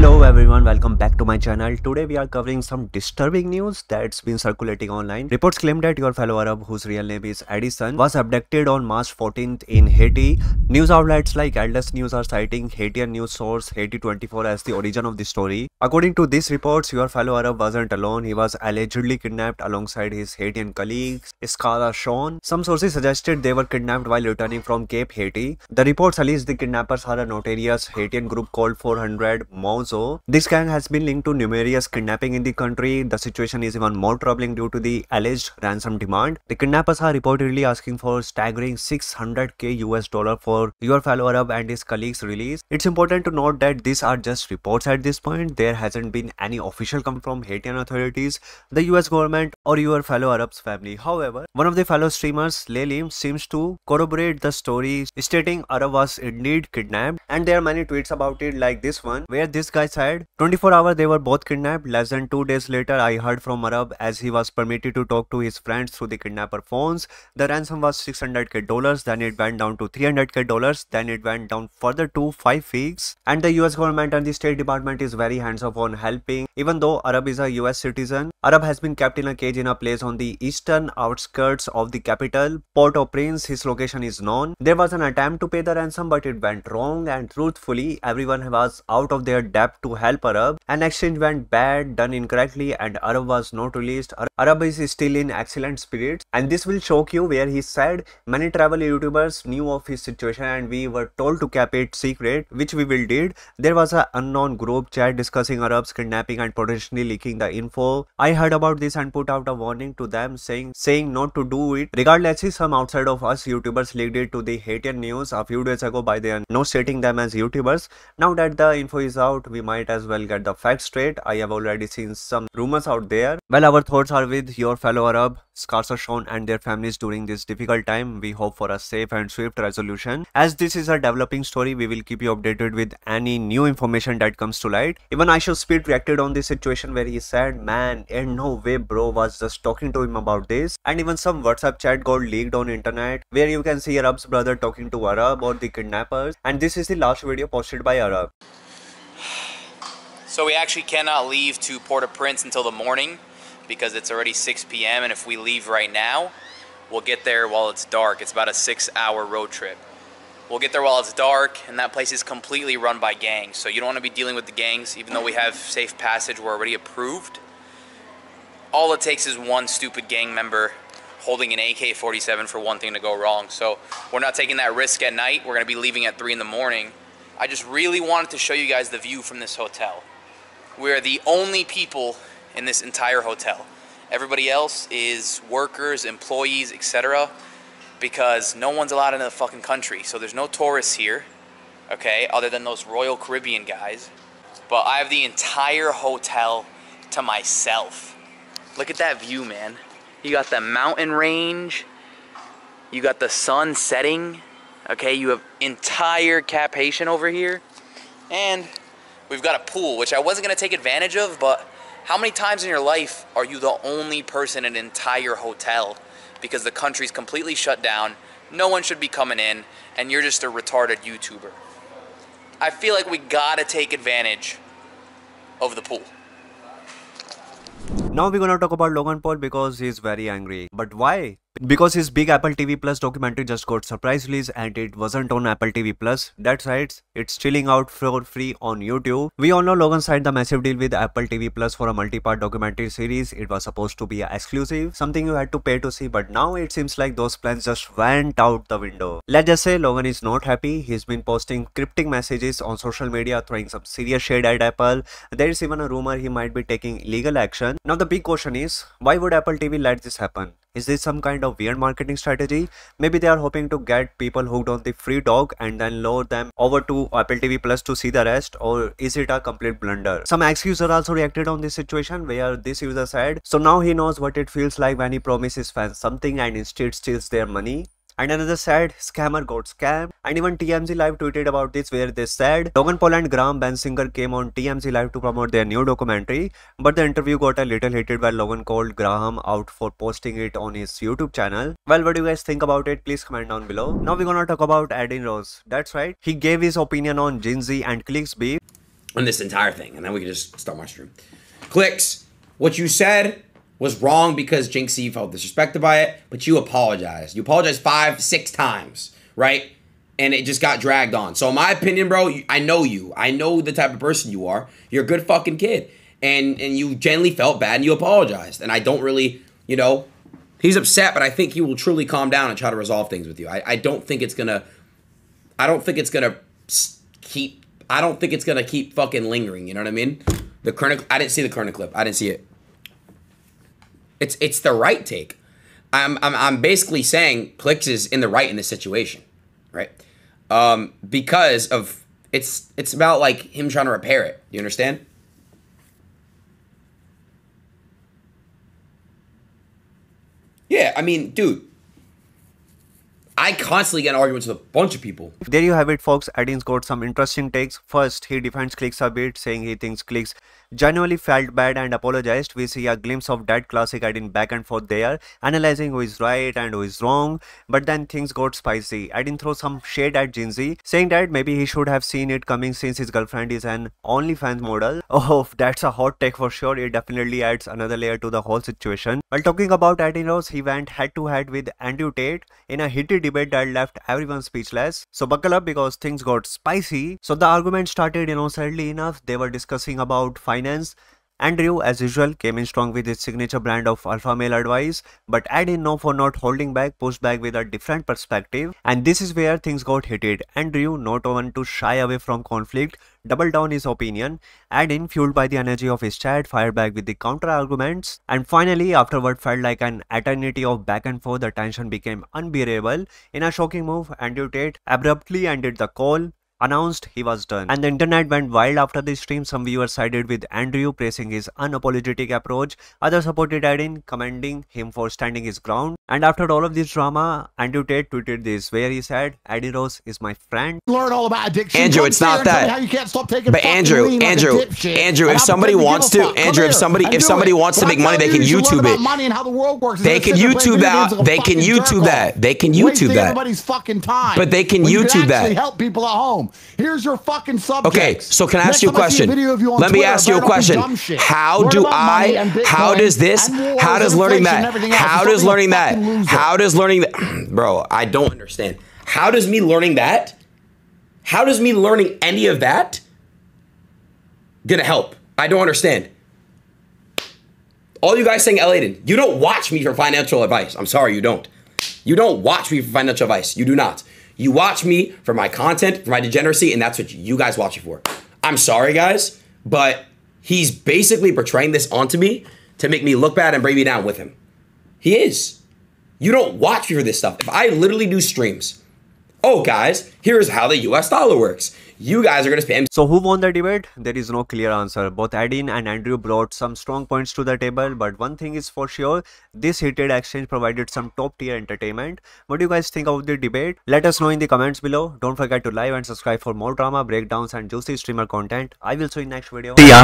Hello everyone, welcome back to my channel. Today we are covering some disturbing news that's been circulating online. Reports claim that your fellow Arab, whose real name is Addison, was abducted on March 14th in Haiti. News outlets like Atlas News are citing Haitian news source Haiti24 as the origin of the story. According to these reports, your fellow Arab wasn't alone. He was allegedly kidnapped alongside his Haitian colleagues, Skara Sean. Some sources suggested they were kidnapped while returning from Cape Haiti. The reports allege the kidnappers are a notorious Haitian group called 400 Mons also. This gang has been linked to numerous kidnapping in the country. The situation is even more troubling due to the alleged ransom demand. The kidnappers are reportedly asking for staggering 600k US dollar for your fellow Arab and his colleagues release. It's important to note that these are just reports at this point. There hasn't been any official come from Haitian authorities, the US government or your fellow Arab's family. However, one of the fellow streamers, Lelim, seems to corroborate the story stating Arab was indeed kidnapped and there are many tweets about it like this one where this guy said 24 hours they were both kidnapped. Less than two days later, I heard from Arab as he was permitted to talk to his friends through the kidnapper phones. The ransom was 600k dollars, then it went down to 300k dollars, then it went down further to 5 weeks. And the US government and the State Department is very hands off on helping. Even though Arab is a US citizen, Arab has been kept in a cage in a place on the eastern outskirts of the capital, Port-au-Prince. His location is known. There was an attempt to pay the ransom, but it went wrong. And truthfully, everyone was out of their depth to help Arab. An exchange went bad, done incorrectly, and Arab was not released. Arab is still in excellent spirits, and this will shock you where he said many travel YouTubers knew of his situation and we were told to keep it secret, which we will did. There was an unknown group chat discussing Arab's kidnapping and potentially leaking the info. I heard about this and put out a warning to them saying saying not to do it. Regardless, some outside of us YouTubers leaked it to the Haitian news a few days ago by the no stating them as YouTubers. Now that the info is out, we might as well get the facts straight. I have already seen some rumors out there. Well, our thoughts are with your fellow Arab, Scarsa Sean and their families during this difficult time. We hope for a safe and swift resolution. As this is a developing story, we will keep you updated with any new information that comes to light. Even IShowSpeed reacted on this situation where he said, man, in no way bro was just talking to him about this. And even some WhatsApp chat got leaked on internet where you can see Arab's brother talking to Arab or the kidnappers. And this is the last video posted by Arab. So we actually cannot leave to Port-au-Prince until the morning because it's already 6 p.m. and if we leave right now, we'll get there while it's dark. It's about a six hour road trip. We'll get there while it's dark and that place is completely run by gangs. So you don't want to be dealing with the gangs even though we have safe passage, we're already approved. All it takes is one stupid gang member holding an AK-47 for one thing to go wrong. So we're not taking that risk at night. We're going to be leaving at 3 in the morning. I just really wanted to show you guys the view from this hotel. We're the only people in this entire hotel. Everybody else is workers, employees, etc. Because no one's allowed in the fucking country. So there's no tourists here, okay, other than those Royal Caribbean guys. But I have the entire hotel to myself. Look at that view, man. You got the mountain range. You got the sun setting. Okay, you have entire Cap Haitian over here. And We've got a pool, which I wasn't going to take advantage of, but how many times in your life are you the only person in an entire hotel because the country's completely shut down, no one should be coming in, and you're just a retarded YouTuber? I feel like we gotta take advantage of the pool. Now we're gonna talk about Logan Paul because he's very angry. But why? Because his big Apple TV Plus documentary just got surprise release and it wasn't on Apple TV Plus. That's right, it's chilling out for free on YouTube. We all know Logan signed the massive deal with Apple TV Plus for a multi-part documentary series. It was supposed to be exclusive, something you had to pay to see, but now it seems like those plans just went out the window. Let's just say Logan is not happy. He's been posting cryptic messages on social media throwing some serious shade at Apple. There is even a rumor he might be taking legal action. Now the big question is, why would Apple TV let this happen? Is this some kind of weird marketing strategy? Maybe they are hoping to get people hooked on the free dog and then lure them over to Apple TV Plus to see the rest or is it a complete blunder? Some X users also reacted on this situation where this user said, so now he knows what it feels like when he promises fans something and instead steals their money and another said scammer got scammed and even TMZ Live tweeted about this where they said Logan Paul and Graham Bensinger came on TMZ Live to promote their new documentary but the interview got a little heated while Logan called Graham out for posting it on his YouTube channel. Well what do you guys think about it please comment down below. Now we're gonna talk about Adin Ross. That's right he gave his opinion on Jynxzi and Clix beef on this entire thing, and then we can just start my stream. Clix. What you said was wrong because Jynxzi felt disrespected by it, but you apologized. You apologized five, six times, right? And it just got dragged on. So, in my opinion, bro, I know you. I know the type of person you are. You're a good fucking kid. And and you genuinely felt bad and you apologized. And I don't really, you know, he's upset, but I think he will truly calm down and try to resolve things with you. I, I don't think it's gonna I don't think it's gonna keep I don't think it's gonna keep fucking lingering, you know what I mean? The current I didn't see the current clip. I didn't see it. It's it's the right take. I'm I'm, I'm basically saying Clix is in the right in this situation, right? Um, because of it's it's about like him trying to repair it. You understand? Yeah, I mean, dude, I constantly get arguments with a bunch of people. There you have it, folks. Adin's got some interesting takes. First, he defends Clix a bit, saying he thinks Clix genuinely felt bad and apologized. We see a glimpse of that classic Adin back and forth there, analyzing who is right and who is wrong. But then things got spicy. Adin throws some shade at Jynxzi, saying that maybe he should have seen it coming since his girlfriend is an OnlyFans model. Oh, that's a hot take for sure. It definitely adds another layer to the whole situation. While talking about Adin Ross, he went head to head with Andrew Tate in a heated debate that left everyone speechless. So buckle up because things got spicy. So the argument started you know, sadly enough. They were discussing about finance. Andrew, as usual, came in strong with his signature brand of alpha male advice, but Adin, no for not holding back, pushed back with a different perspective, and this is where things got heated. Andrew, not one to shy away from conflict, doubled down his opinion. Adin, fueled by the energy of his chat, fired back with the counter arguments, and finally, after what felt like an eternity of back and forth, the tension became unbearable. In a shocking move, Andrew Tate abruptly ended the call, announced he was done. And the internet went wild after the stream. Some viewers sided with Andrew, praising his unapologetic approach. Others supported Adin, commending him for standing his ground. And after all of this drama, Andrew Tate tweeted this, where he said, Adin Ross is my friend. Learn all about addiction. Andrew, it's not that. How you can't stop taking but Andrew, Andrew, like Andrew, if somebody wants to, Andrew, if somebody, if somebody wants to make money, they can YouTube it. Money and how the world works. They can YouTube that. They can YouTube that. They can YouTube that. Everybody's fucking time. But they can YouTube that. They help people at home. Here's your fucking subject. Okay, so can I ask you a question? Let me ask you a question. How do I? How does this? How does learning that? How does learning that? How does learning that? Bro, I don't understand. How does me learning that? How does me learning any of that gonna help? I don't understand. All you guys saying. Adin, you don't watch me for financial advice. I'm sorry, you don't. You don't watch me for financial advice. You do not. You watch me for my content, for my degeneracy, and that's what you guys watch me for. I'm sorry, guys, but he's basically portraying this onto me to make me look bad and bring me down with him. He is. You don't watch me for this stuff. If I literally do streams, oh, guys, here's how the US dollar works. You guys are going to spam. So who won the debate? There is no clear answer. Both Adin and Andrew brought some strong points to the table, but one thing is for sure, this heated exchange provided some top tier entertainment. What do you guys think of the debate? Let us know in the comments below. Don't forget to like and subscribe for more drama, breakdowns and juicy streamer content. I will see you in next video. Yeah.